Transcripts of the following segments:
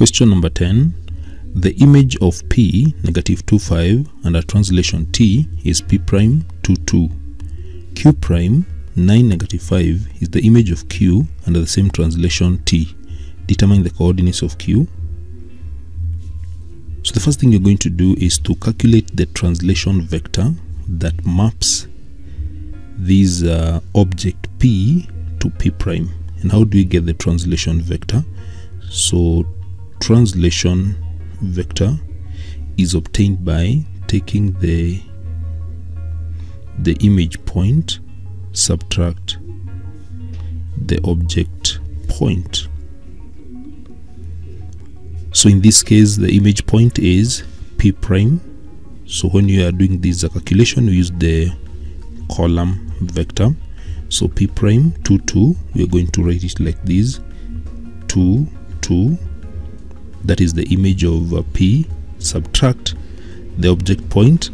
Question number 10. The image of P negative 2 5 under translation T is P prime 2 2. Q prime 9 negative 5 is the image of Q under the same translation T. Determine the coordinates of Q. So the first thing you're going to do is to calculate the translation vector that maps this uh, object P to P prime. And how do we get the translation vector? So translation vector is obtained by taking the the image point subtract the object point. So in this case the image point is p prime. So when you are doing this calculation we use the column vector. So p prime 2 2 we are going to write it like this 2 2 that is the image of uh, p subtract the object point.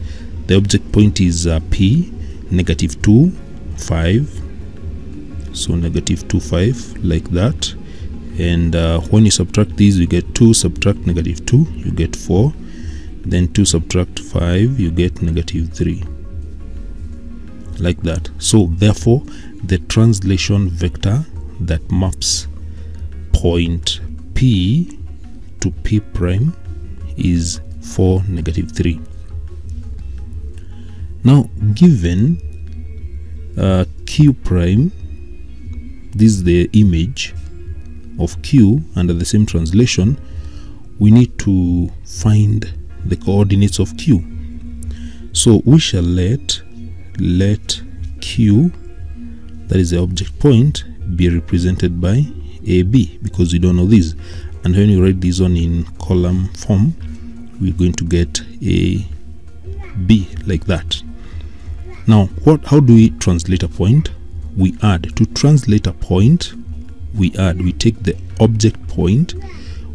The object point is uh, p negative 2 5 so negative 2 5 like that. And uh, when you subtract these you get 2 subtract negative 2 you get 4 then 2 subtract 5 you get negative 3 like that. So therefore the translation vector that maps point p to p prime is 4 negative 3 now given uh, q prime this is the image of q under the same translation we need to find the coordinates of q. So we shall let let q that is the object point be represented by ab because we don't know this and when you write this one in column form we're going to get a b like that. Now what how do we translate a point? We add to translate a point we add we take the object point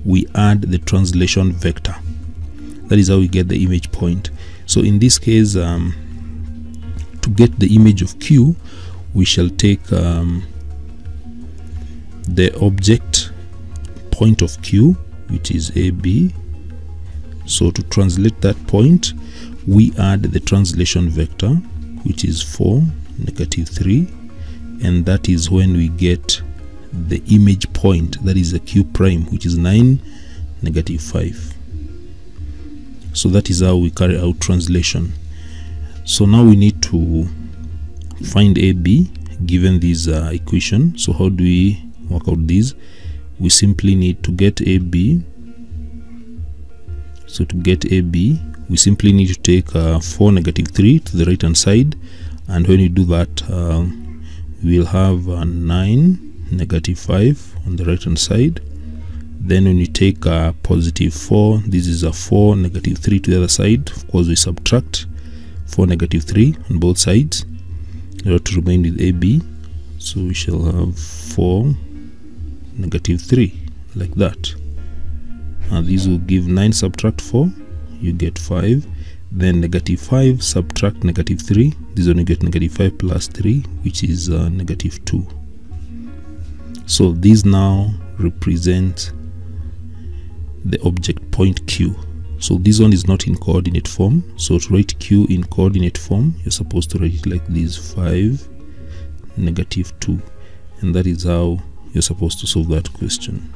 we add the translation vector. That is how we get the image point. So in this case um, to get the image of q we shall take um, the object point of q which is ab so to translate that point we add the translation vector which is 4 negative 3 and that is when we get the image point that is a q prime which is 9 negative 5 so that is how we carry out translation. So now we need to find AB given this uh, equation. So how do we work out this we simply need to get AB so to get AB we simply need to take uh, 4 negative 3 to the right hand side. And when you do that uh, we'll have uh, 9 negative 5 on the right hand side. Then when you take a positive 4 this is a 4 negative 3 to the other side. Of course we subtract 4 negative 3 on both sides in order to remain with AB so we shall have 4 negative 3 like that. And these will give 9 subtract 4 you get 5 then negative 5 subtract negative 3 this only get negative 5 plus 3 which is uh, negative 2 so these now represent the object point q. So this one is not in coordinate form. So to write q in coordinate form you're supposed to write it like this 5 negative 2 and that is how you're supposed to solve that question